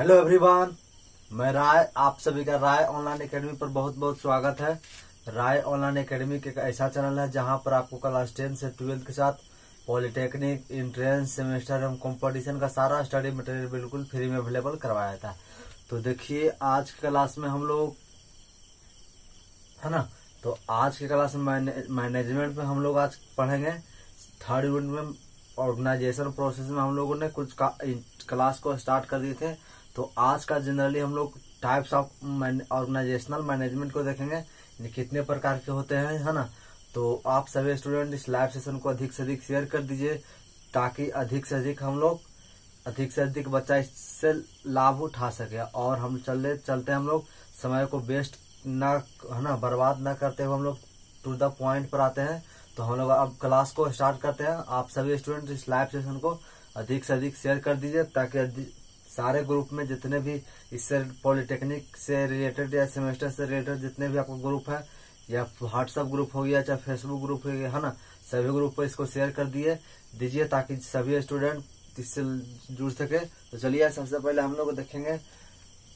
Hello everyone मैं राय, आप सभी का राय ऑनलाइन एकेडमी पर बहुत बहुत स्वागत है। राय ऑनलाइन एकेडमी एक ऐसा चैनल है जहाँ पर आपको क्लास टेन से ट्वेल्थ के साथ पॉलिटेक्निक इंट्रेंस सेमेस्टर एवं कंपटीशन का सारा स्टडी मटेरियल बिल्कुल फ्री में अवेलेबल करवाया था। तो देखिए, आज की क्लास में हम लोग, है ना? तो आज की क्लास में मैनेजमेंट में हम लोग आज पढ़ेंगे। थर्ड यूनिट में ऑर्गेनाइजेशन प्रोसेस में हम लोगों ने कुछ क्लास को स्टार्ट कर दिए थे। तो आज का जनरली हम लोग टाइप्स ऑफ़ ऑर्गेनाइजेशनल मैनेजमेंट को देखेंगे कितने प्रकार के होते हैं, है ना? तो आप सभी स्टूडेंट इस लाइव सेशन को अधिक से अधिक शेयर कर दीजिए, ताकि अधिक से अधिक हम लोग, अधिक से अधिक बच्चा इससे लाभ उठा सके, और हम चलते चलते हम लोग समय को वेस्ट न, है ना, बर्बाद न करते हुए हम लोग टू द पॉइंट पर आते हैं। तो हम लोग अब क्लास को स्टार्ट करते हैं। आप सभी स्टूडेंट इस लाइव सेशन को अधिक से अधिक शेयर कर दीजिए, ताकि सारे ग्रुप में जितने भी इससे पॉलिटेक्निक से रिलेटेड या सेमेस्टर से रिलेटेड जितने भी आपको ग्रुप है, या व्हाट्सएप ग्रुप हो गया, चाहे फेसबुक ग्रुप हो गया, है ना, सभी ग्रुप पर इसको शेयर कर दिए, दीजिए ताकि सभी स्टूडेंट इससे जुड़ सके। तो चलिए सबसे पहले हम लोग देखेंगे।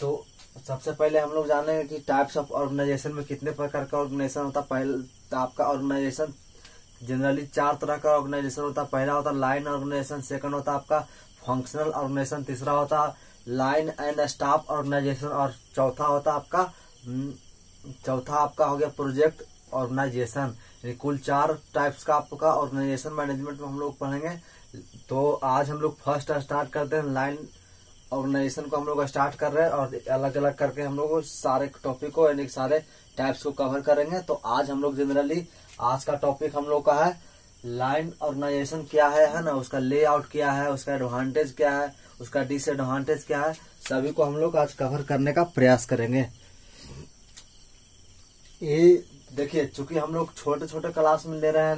तो सबसे पहले हम लोग जानेंगे कि टाइप्स ऑफ़ ऑर्गेनाइजेशन में कितने प्रकार का ऑर्गेनाइजेशन होता। है पहले, आपका ऑर्गेनाइजेशन जनरली चार तरह का ऑर्गेनाइजेशन होता। है पहला होता है लाइन ऑर्गेनाइजेशन सेकंड होता है आपका फंक्शनल ऑर्गेनाइजेशन तीसरा होता लाइन एंड स्टाफ ऑर्गेनाइजेशन और चौथा होता आपका चौथा आपका हो गया प्रोजेक्ट ऑर्गेनाइजेशन कुल चार टाइप्स का आपका ऑर्गेनाइजेशन मैनेजमेंट में हम लोग पढ़ेंगे। तो आज हम लोग फ़र्स्ट स्टार्ट करते हैं लाइन ऑर्गेनाइजेशन को हम लोग स्टार्ट कर रहे हैं और अलग अलग करके हम लोग सारे टॉपिक को, यानी सारे टाइप्स को कवर करेंगे। तो आज हम लोग जनरली आज का टॉपिक हम लोग का है लाइन ऑर्गेनाइजेशन क्या है है ना? उसका लेआउट क्या है, उसका एडवांटेज क्या है, उसका डिसएडवांटेज क्या है, सभी को हम लोग आज कवर करने का प्रयास करेंगे। ये देखिए, चूँकि हम लोग छोटे छोटे क्लास में ले रहे हैं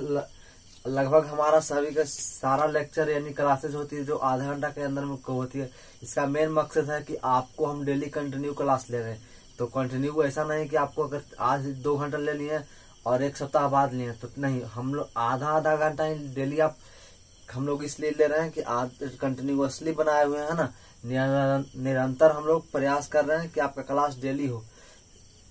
लगभग हमारा सभी का सारा लेक्चर यानी क्लासेस होती है जो आधा घंटा के अंदर में होती है। इसका मेन मकसद है कि आपको हम डेली कंटिन्यू क्लास ले रहे हैं। तो कंटिन्यू ऐसा नहीं कि आपको अगर आज दो घंटा ले लिए और एक सप्ताह बाद लिए तो नहीं, हम लोग आधा आधा घंटा डेली आप, हम लोग इसलिए ले रहे हैं कि कंटिन्यूसली बनाए हुए हैं ना, निरंतर हम लोग प्रयास कर रहे हैं कि आपका क्लास डेली हो।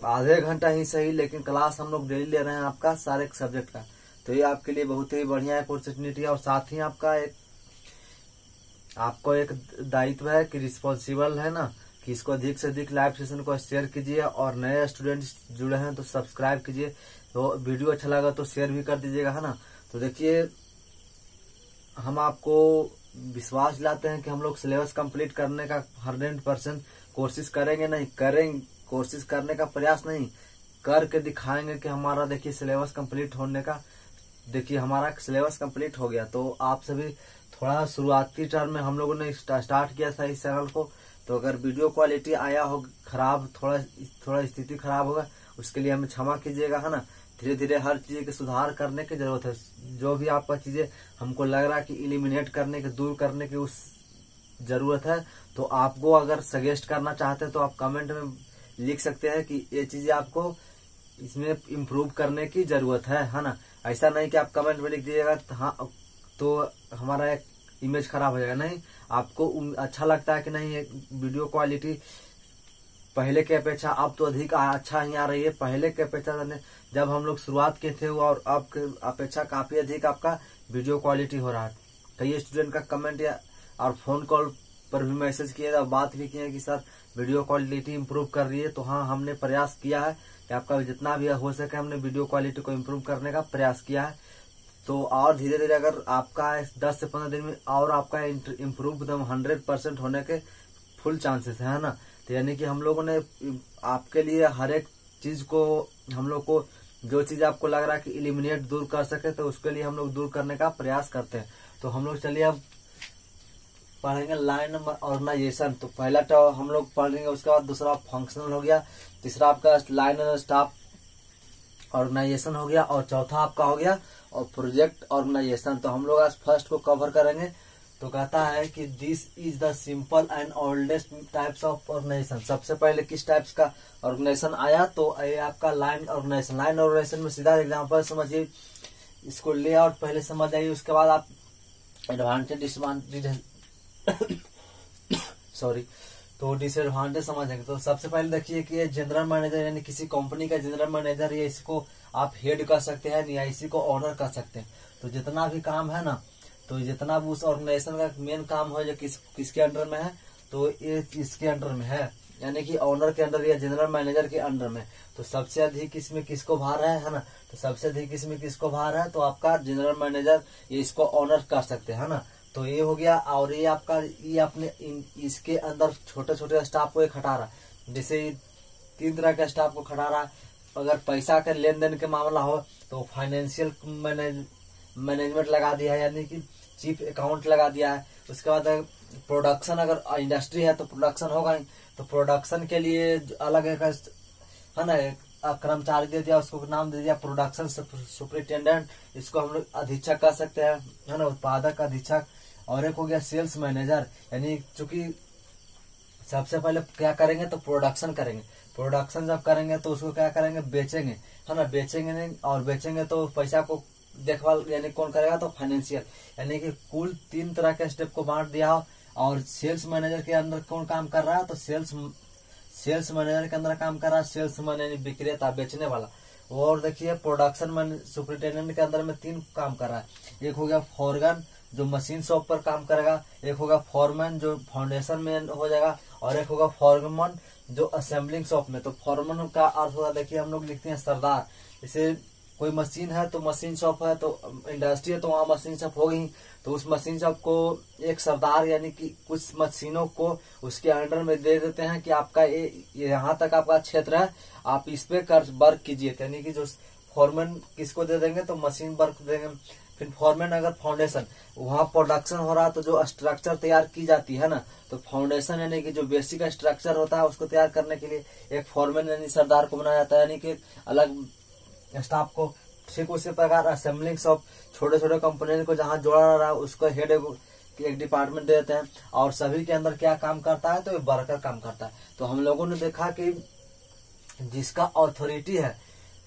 आधे घंटा ही सही, लेकिन क्लास हम लोग डेली ले रहे हैं आपका सारे सब्जेक्ट का। तो ये आपके लिए बहुत ही बढ़िया अपॉर्चुनिटी है और साथ ही आपका एक, आपको एक दायित्व है कि रिस्पॉन्सिबल है ना कि इसको अधिक से अधिक लाइव सेशन को शेयर कीजिए और नए स्टूडेंट जुड़े हैं तो सब्सक्राइब कीजिए। तो वीडियो अच्छा लगा तो शेयर भी कर दीजिएगा, है ना? तो देखिए, हम आपको विश्वास दिलाते हैं कि हम लोग सिलेबस कंप्लीट करने का हंड्रेड परसेंट कोशिश करेंगे नहीं करेंगे कोशिश करने का प्रयास नहीं, करके दिखाएँगे कि हमारा देखिए सिलेबस कंप्लीट होने का, देखिए हमारा सिलेबस कंप्लीट हो गया। तो आप सभी थोड़ा शुरुआती टर्म में हम लोगों ने स्टार्ट किया था इस चैनल को। तो अगर वीडियो क्वालिटी आया हो, खराब, थोड़ा थोड़ा स्थिति खराब होगा, उसके लिए हमें क्षमा कीजिएगा, है ना? धीरे धीरे हर चीज़ के सुधार करने की ज़रूरत है। जो भी आपका चीज़ें हमको लग रहा है कि इलिमिनेट करने की, दूर करने की उस ज़रूरत है तो आपको अगर सजेस्ट करना चाहते हैं तो आप कमेंट में लिख सकते हैं कि ये चीज़ें आपको इसमें इम्प्रूव करने की ज़रूरत है है ना? ऐसा नहीं कि आप कमेंट में लिख दीजिएगा तो हाँ तो हमारा एक इमेज खराब हो जाएगा। नहीं, आपको अच्छा लगता है कि नहीं वीडियो क्वालिटी पहले के अपेक्षा अब तो अधिक अच्छा ही आ रही है। पहले के अपेक्षा जब हम लोग शुरुआत किए थे और अब अपेक्षा काफ़ी अधिक आपका वीडियो क्वालिटी हो रहा है। कई स्टूडेंट का कमेंट या, और फ़ोन कॉल पर भी मैसेज किए, और बात भी किए कि सर वीडियो क्वालिटी इम्प्रूव कर रही है तो हाँ हमने प्रयास किया है कि आपका जितना भी हो सके हमने वीडियो क्वालिटी को इम्प्रूव करने का प्रयास किया है। तो और धीरे धीरे अगर आपका दस से पंद्रह दिन में और आपका इम्प्रूव एकदम हंड्रेड परसेंट होने के फुल चांसेस है ना? तो यानी कि हम लोगों ने आपके लिए हर एक चीज़ को, हम लोग को, जो चीज़ आपको लग रहा है कि इलिमिनेट दूर कर सके तो उसके लिए हम लोग दूर करने का प्रयास करते हैं। तो हम लोग चलिए अब पढ़ेंगे लाइन नंबर ऑर्गेनाइजेशन तो पहला तो हम लोग पढ़ेंगे, उसके बाद दूसरा फंक्शनल हो गया, तीसरा आपका लाइन स्टाफ ऑर्गेनाइजेशन हो गया, और चौथा आपका हो गया और प्रोजेक्ट ऑर्गेनाइजेशन तो हम लोग आज फ़र्स्ट को कवर करेंगे। तो कहता है कि this is the simple and oldest types of organisation सबसे पहले किस टाइप्स का ऑर्गेनाइजेशन आया? तो ये आपका लाइन ऑर्गेनाइजेशन लाइन ऑर्गेनाइजेशन में सीधा एग्ज़ाम्पल समझिए। इसको ले आउट पहले समझ आइए उसके बाद आप एडवांटेज डिसवांटेज सॉरी तो डिसएडवांटेज समझेंगे तो सबसे पहले देखिए कि जनरल मैनेजर यानी किसी कंपनी का जनरल मैनेजर या इसको आप हेड कर सकते हैं या इसी को ऑनर कर सकते हैं। तो जितना भी काम है ना तो जितना भी उस ऑर्गेनाइजेशन का मेन काम हो जो किस, किसके अंडर में है तो ये इसके अंडर में है। यानी कि ऑनर के अंडर या जनरल मैनेजर के अंडर में। तो सबसे अधिक इसमें किसको भार है है ना? तो सबसे अधिक इसमें किसको भार है तो आपका जनरल मैनेजर ये इसको ऑनर कर सकते हैं ना? तो ये हो गया और ये आपका, ये अपने इसके अंदर छोटे छोटे स्टाफ को हटा रहा। जैसे तीन तरह के स्टाफ को खटा रहा। अगर पैसा के लेन देन के मामला हो तो फाइनेंशियल मैनेज मैनेजमेंट लगा दिया है, यानी कि चीफ अकाउंट लगा दिया है। उसके बाद प्रोडक्शन अगर इंडस्ट्री है तो प्रोडक्शन होगा। तो प्रोडक्शन के लिए अलग एक, है ना कर्मचारी दे दिया, उसको नाम दे दिया प्रोडक्शन सुपरिटेंडेंट। इसको हम लोग अधीक्षक कर सकते हैं, है ना, उत्पादक, अधीक्षक। और एक हो गया सेल्स मैनेजर यानी चूँकि सबसे पहले क्या करेंगे तो प्रोडक्शन करेंगे। प्रोडक्शन जब करेंगे तो उसको क्या करेंगे? बेचेंगे। है ना? बेचेंगे नहीं और बेचेंगे तो पैसा को देखभाल, यानी कौन करेगा? तो फाइनेंशियल यानी कि कुल तीन तरह के स्टेप को बांट दिया। हो और सेल्स मैनेजर के अंदर कौन काम कर रहा है? तो सेल्स सेल्स मैनेजर के अंदर काम कर रहा है सेल्स मैनेजर विक्रेता, बेचने वाला। और देखिए प्रोडक्शन मैन सुपरिटेंडेंट के अंदर में तीन काम कर रहा है। एक हो गया फॉर्गन जो मशीन शॉप पर काम करेगा, एक होगा फॉरमैन जो फाउंडेशन में हो जाएगा और एक होगा फॉर्मन जो असेंबलिंग शॉप में। तो फॉरमन का अर्थ होगा देखिए हम लोग लिखते हैं सरदार। जैसे कोई मशीन है तो मशीन शॉप है तो इंडस्ट्री है तो वहाँ मशीन शॉप होगी। तो उस मशीन शॉप को एक सरदार यानी कि कुछ मशीनों को उसके अंडर में दे देते हैं कि आपका ये यहाँ तक आपका क्षेत्र है, आप इस पे कर वर्क कीजिए। यानी कि जो फॉरमैन किसको दे देंगे तो मशीन वर्क देंगे। फिर फॉरमैन अगर फाउंडेशन वहाँ प्रोडक्शन हो रहा तो जो स्ट्रक्चर तैयार की जाती है ना तो फाउंडेशन यानी कि जो बेसिक स्ट्रक्चर होता है उसको तैयार करने के लिए एक फॉरमैन यानी सरदार को बनाया जाता है, यानी कि अलग स्टाफ को ठीक उसी प्रकार असेंबलिंग शॉप छोटे छोटे कंपोनेंट को जहाँ जोड़ा रहा है, उसको हेड एक डिपार्टमेंट दे देते हैं, और सभी के अंदर क्या काम करता है तो वर्कर काम करता है। तो हम लोगों ने देखा कि जिसका ऑथोरिटी है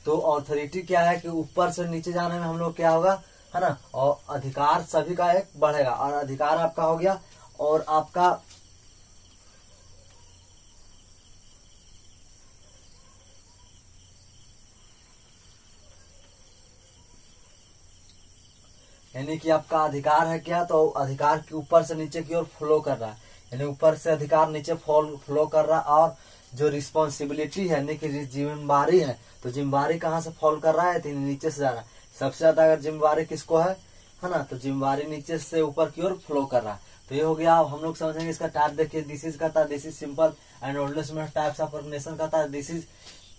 तो ऑथोरिटी क्या है कि ऊपर से नीचे जाने में हम लोग क्या होगा है ना? और अधिकार सभी का एक बढ़ेगा। और अधिकार आपका हो गया और आपका यानी कि आपका अधिकार है क्या? तो अधिकार के ऊपर से नीचे की ओर फ्लो कर रहा है। यानी ऊपर से अधिकार नीचे फ्लो कर रहा है और जो रिस्पॉन्सिबिलिटी है, यानी कि जिम्मेवारी है तो जिम्मेवारी कहाँ से फॉल कर रहा है? नीचे से जा रहा है। सबसे ज़्यादा अगर जिम्मेवारी किसको है? है ना? तो जिम्मेवारी नीचे से ऊपर की ओर फ्लो कर रहा। है तो ये हो गया, अब हम लोग समझेंगे इसका टाइप देखिए। दिस इज़ कहता है this is simple and oldest types of organisation कहता है this is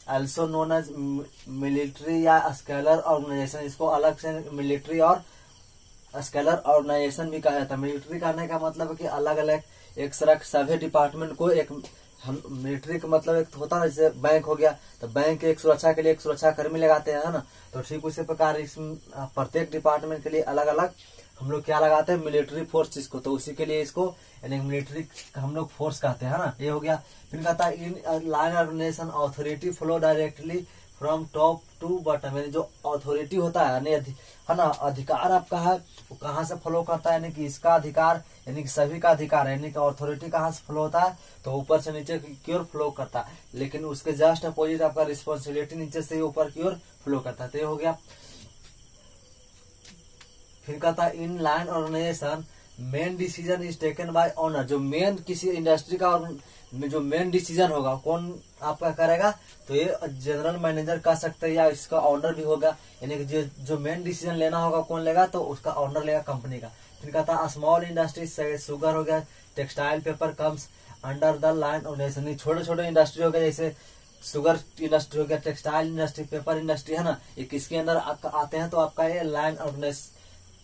also known as military या स्केलर ऑर्गेनाइजेशन इसको अलग से मिलिट्री और स्केलर ऑर्गेनाइजेशन भी कहा जाता है। मिलिट्री कहने का मतलब है कि अलग अलग एक सड़क सभी डिपार्टमेंट को एक हम मिलिट्री का मतलब एक होता है, जैसे बैंक हो गया तो बैंक एक सुरक्षा के लिए एक सुरक्षा कर्मी लगाते हैं ना? तो ठीक उसी प्रकार इस प्रत्येक डिपार्टमेंट के लिए अलग अलग हम लोग क्या लगाते हैं? मिलिट्री फोर्स इसको। तो उसी के लिए इसको, यानी मिलिट्री हम लोग फोर्स कहते हैं ना? ये हो गया। फिर कहता है, in line organisation authority flow directly from top to bottom यानी जो अथॉरिटी होता है, यानी है ना? अधिकार आपका है, वो कहाँ से फॉलो करता है? यानी कि इसका अधिकार यानी कि सभी का अधिकार यानी कि अथॉरिटी कहाँ से फ्लो होता है तो ऊपर से नीचे की ओर फ्लो करता है। लेकिन उसके जस्ट अपोजिट आपका रिस्पॉन्सिबिलिटी नीचे से ऊपर की ओर फ्लो करता है। तो ये हो गया। फिर कहता है in line organisation main decision is taken by owner जो मेन किसी इंडस्ट्री का जो मेन डिसीज़न होगा, कौन आपका करेगा तो ये जनरल मैनेजर कर सकते हैं या इसका ऑनर भी होगा। यानी कि जो जो मेन डिसीज़न लेना होगा, कौन लेगा तो उसका ऑनर लेगा कंपनी का। फिर कहता स्मॉल इंडस्ट्री सुगर हो गया textile paper comes under the line organisation छोटे छोटे इंडस्ट्री हो गया जैसे सुगर इंडस्ट्री हो गया टेक्सटाइल इंडस्ट्री पेपर इंडस्ट्री है ना? ये किसके अंदर आते हैं तो आपका ये लाइन ऑर्गेनाइज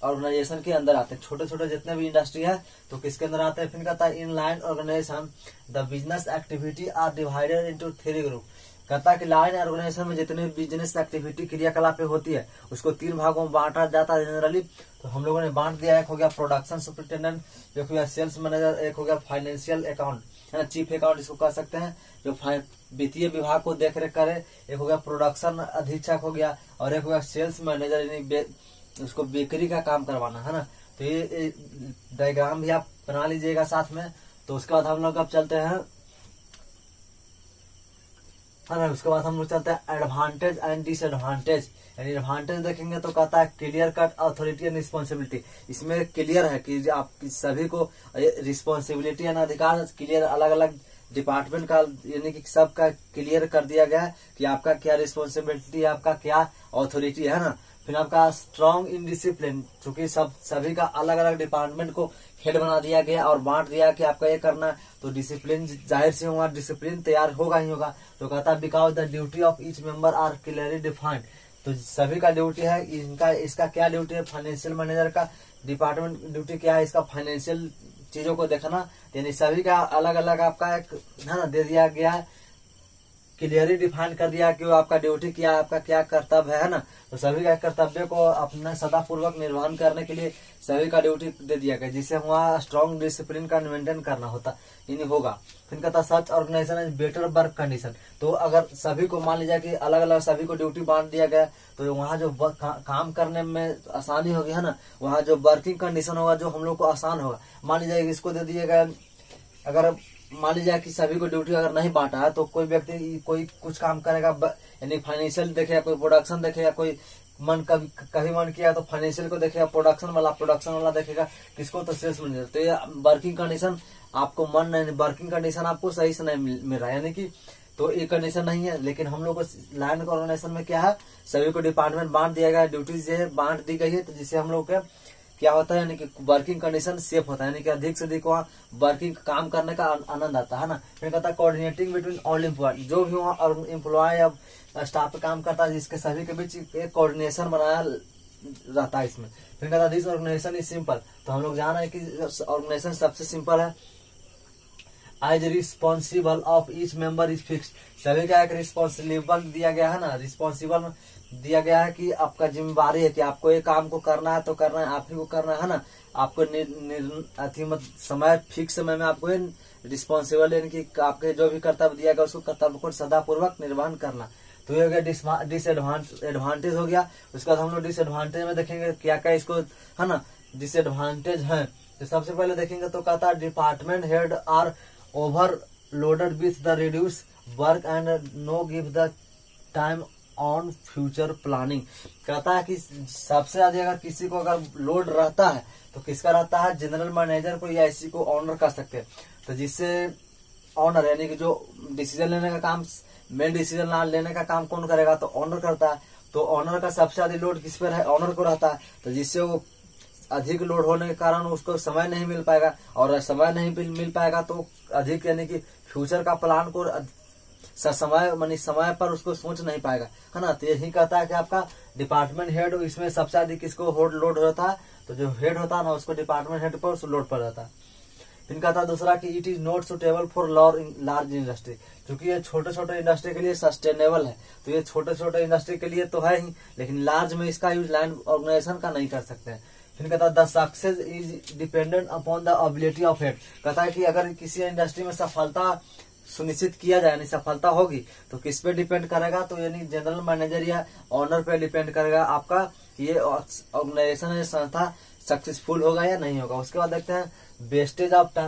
ऑर्गेनाइजेशन के अंदर आते हैं। छोटे छोटे जितने भी इंडस्ट्री है तो किसके अंदर आते हैं? फिर कहता है in line organisation the business activity are divided into three group कहता है कि लाइन ऑर्गेनाइजेशन में जितने बिज़नेस एक्टिविटी क्रियाकलाप होती है, उसको तीन भागों में बांटा जाता है जनरली तो हम लोगों ने बांट दिया, एक हो गया प्रोडक्शन सुपरिटेंडेंट एक हो गया सेल्स मैनेजर एक हो गया फाइनेंशियल अकाउंट है ना चीफ अकाउंट इसको कह सकते हैं, जो वित्तीय विभाग को देख रेख करे। एक हो गया प्रोडक्शन अधीक्षक हो गया, और एक हो गया सेल्स मैनेजर यानी उसको बेकरी का काम करवाना, है ना? तो ये डायग्राम भी आप बना लीजिएगा साथ में। तो उसके बाद हम लोग अब चलते हैं, है ना? उसके बाद हम लोग चलते हैं एडवांटेज एंड डिसएडवांटेज यानी एडवांटेज देखेंगे तो कहता है clear cut authority and responsibility इसमें क्लियर है कि आप सभी को रिस्पॉन्सिबिलिटी एंड अधिकार क्लियर अलग अलग डिपार्टमेंट का, यानी कि सबका क्लियर कर दिया गया है कि आपका क्या रिस्पॉन्सिबिलिटी आपका क्या अथॉरिटी है ना? फिर आपका स्ट्रांग इन डिसिप्लिन चूँकि सब, सभी का अलग अलग डिपार्टमेंट को हेड बना दिया गया और बांट दिया कि आपका ये करना है तो डिसिप्लिन ज़ाहिर से होगा डिसिप्लिन तैयार होगा ही होगा। तो कहता है because the duty of each member are clearly defined तो सभी का ड्यूटी है, इनका, इसका क्या ड्यूटी है? फाइनेंशियल मैनेजर का डिपार्टमेंट ड्यूटी क्या है? इसका फाइनेंशियल चीज़ों को देखना। यानी सभी का अलग अलग आपका एक, है ना, दे दिया गया है। क्लियरली डिफाइन कर दिया कि वो आपका ड्यूटी क्या आपका क्या कर्तव्य है ना? तो सभी का कर्तव्य को अपना सदापूर्वक निर्वहन करने के लिए सभी का ड्यूटी दे दिया गया जिससे वहाँ स्ट्रॉन्ग डिसिप्लिन का मेंटेन करना होता यानी होगा। फिर कहता such organisation is better work condition तो अगर सभी को मान लीजिए कि अलग अलग सभी को ड्यूटी बांट दिया गया तो वहाँ जो का, काम करने में आसानी होगी है ना? वहाँ जो वर्किंग कंडीशन होगा जो हम लोग को आसान होगा। मान लीजिए इसको दे दिया गया अगर मान लीजिए कि सभी को ड्यूटी अगर नहीं बांटा है तो कोई व्यक्ति कोई कुछ काम करेगा यानी फाइनेंशियल देखेगा कोई प्रोडक्शन देखेगा कोई मन कभी कभी मन किया तो फाइनेंशियल को देखेगा प्रोडक्शन वाला प्रोडक्शन वाला देखेगा, किसको तो सेल्स मैनेजर तो ये वर्किंग कंडीशन आपको मन नहीं वर्किंग कंडीशन आपको सही से नहीं मिल रहा है। यानी कि तो ये कंडीशन नहीं है, लेकिन हम लोग लैंड ऑर्गेनाइजेशन में क्या है, सभी को डिपार्टमेंट बांट दिया गया ड्यूटीज़ बांट दी गई है तो जिससे हम लोग के क्या होता है, यानी कि वर्किंग कंडीशन सेफ़ होता है, यानी कि अधिक से अधिक वहाँ वर्किंग काम करने का आनंद आता है ना? फिर कहता है कोऑर्डिनेटिंग बिटवीन ऑल इम्प्लॉय जो भी वहाँ इम्प्लॉय या स्टाफ पे काम करता है, जिसके सभी के बीच एक कोऑर्डिनेशन बनाया रहता है इसमें। फिर कहता है दिस ऑर्गेनाइजेशन इज़ सिंपल तो हम लोग जान रहे हैं कि ऑर्गेनाइजेशन सबसे सिंपल है। As responsible of each member is fix सभी का एक रिस्पॉन्सिबल दिया गया है ना? रिस्पॉन्सिबल दिया गया है कि आपका जिम्मेवारी है कि आपको ये काम को करना है तो करना है, आप ही को करना है ना? आपको मत, समय फिक्स समय में आपको रिस्पॉन्सिबल यानी कि आपके जो भी कर्तव्य दिया गया, उसको कर्तव्य को सदापूर्वक निर्वहन करना। तो ये हो गया डिसएडवांटेज हो गया। उसके बाद हम लोग डिसएडवांटेज में देखेंगे क्या क्या इसको, है ना? डिसएडवांटेज है। तो सबसे पहले देखेंगे तो कहता है department head are loaded with the reduce work and no give the time on future planning कहता है कि सबसे ज़्यादा अगर किसी को अगर लोड रहता है तो किसका रहता है? जनरल मैनेजर को या इसी को ऑनर कर सकते हैं। तो जिससे ऑनर यानी कि जो डिसीज़न लेने का काम मेन डिसीज़न लेने का काम कौन करेगा? तो ऑनर करता है। तो ऑनर का सबसे ज़्यादा लोड किस पर है? ऑनर को रहता है। तो जिससे वो अधिक लोड होने के कारण उसको समय नहीं मिल पाएगा। और समय नहीं मिल पाएगा तो अधिक यानी कि फ्यूचर का प्लान को समय मानी समय पर उसको सोच नहीं पाएगा। है ना? तो यही कहता है कि आपका डिपार्टमेंट हेड इसमें सबसे अधिक किसको होड लोड होता है तो जो हेड होता है ना, उसको डिपार्टमेंट हेड पर उस लोड पड़ जाता है फिर कहता दूसरा कि it is not suitable for large industry क्योंकि ये छोटे छोटे इंडस्ट्री के लिए सस्टेनेबल है। तो ये छोटे छोटे इंडस्ट्री के लिए तो है ही, लेकिन लार्ज में इसका यूज़ लैंड ऑर्गेनाइजेशन का नहीं कर सकते। हैं फिर कहता है the success is dependent upon the ability of head कहता है कि अगर किसी इंडस्ट्री में सफलता सुनिश्चित किया जाए, यानी सफलता होगी तो किस पे डिपेंड करेगा? तो यानी जनरल मैनेजर या ऑनर पे डिपेंड करेगा आपका ये ऑर्गेनाइजेशन या संस्था सक्सेसफुल होगा या नहीं होगा। उसके बाद देखते हैं wastage of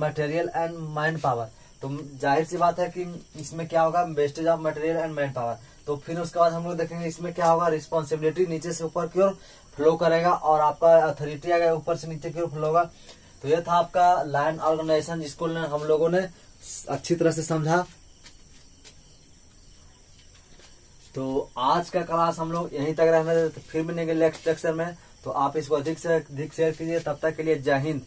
material and mind power तो ज़ाहिर सी बात है कि इसमें क्या होगा? Wastage of material and man power तो फिर उसके बाद हम लोग देखेंगे इसमें क्या होगा रिस्पॉन्सिबिलिटी नीचे से ऊपर की ओर फ्लो करेगा और आपका अथॉरिटी अगर ऊपर से नीचे की ओर फ्लो होगा। तो यह था आपका लैंड ऑर्गेनाइजेशन जिसको हम लोगों ने अच्छी तरह से समझा। तो आज का क्लास हम लोग यहीं तक रहने फिर मिलेंगे नेक्स्ट लेक्चर में। तो आप इसको अधिक से अधिक शेयर कीजिए। तब तक के लिए जय हिंद।